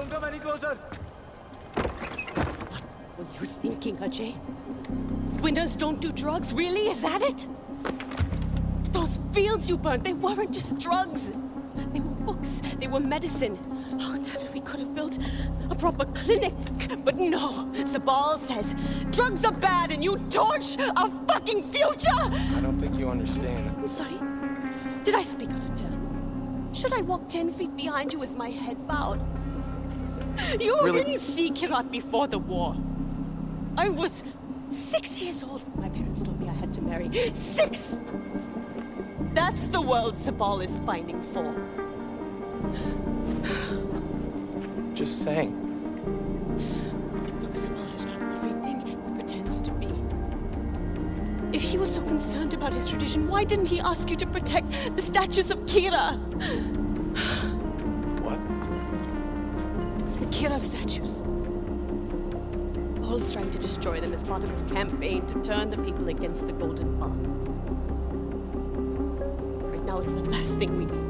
Don't come any closer. What were you thinking, Ajay? Winters don't do drugs, really? Is that it? Those fields you burnt, they weren't just drugs. They were books, they were medicine. Oh, damn it, we could have built a proper clinic. But no, Sabal says drugs are bad and you torch our fucking future! I don't think you understand. I'm sorry. Did I speak out of turn? Should I walk ten feet behind you with my head bowed? You Really? didn't see Kyrat before the war. I was six years old when my parents told me I had to marry. Six! That's the world Sabal is fighting for. Just saying. Look, Sabal is not everything he pretends to be. If he was so concerned about his tradition, why didn't he ask you to protect the statues of Kyra? Kyra statues. Paul's trying to destroy them as part of his campaign to turn the people against the Golden Path. Right now, it's the last thing we need.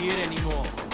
Here anymore.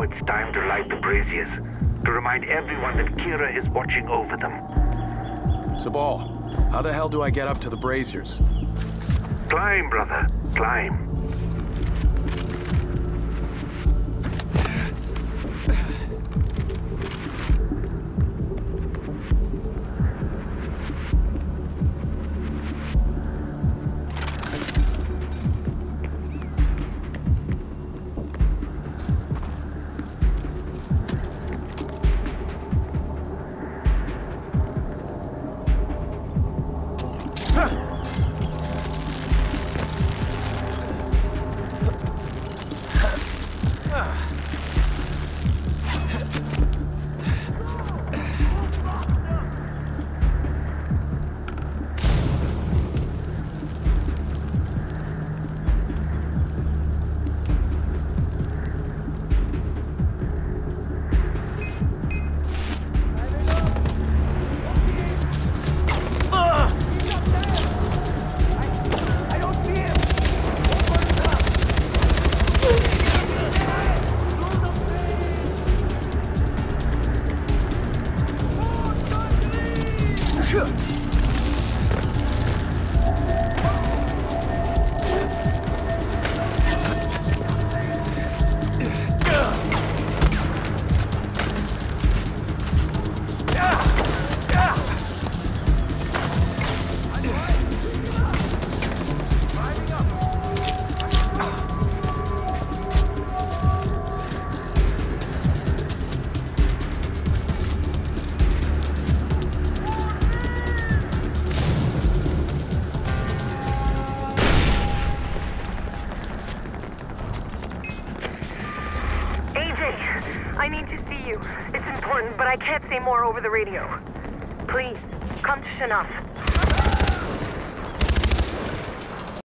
now it's time to light the braziers. To remind everyone that Kyra is watching over them. Sabal, how the hell do I get up to the braziers? Climb, brother, climb. Over the radio. Please, come to Shanath.